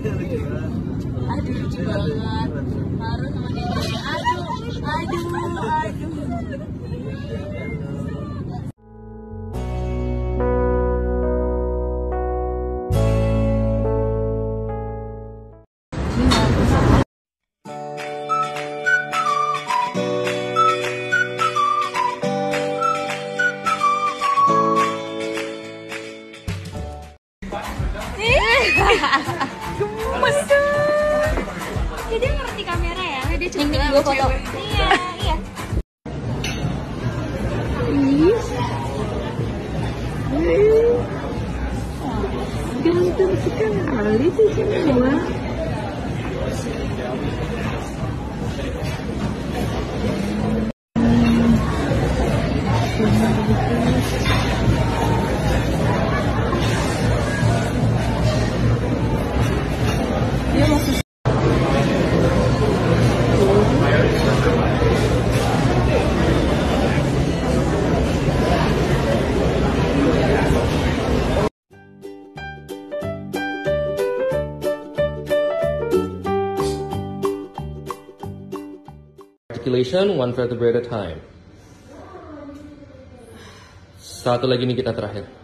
Aduh, banget. Baru sama dia. Aduh, aduh, aduh. Gemes ini gue foto. iya iya. Ganteng sekali sih semua Thank you. Articulation one vertebrae at a time. Satu lagi nih kita terakhir.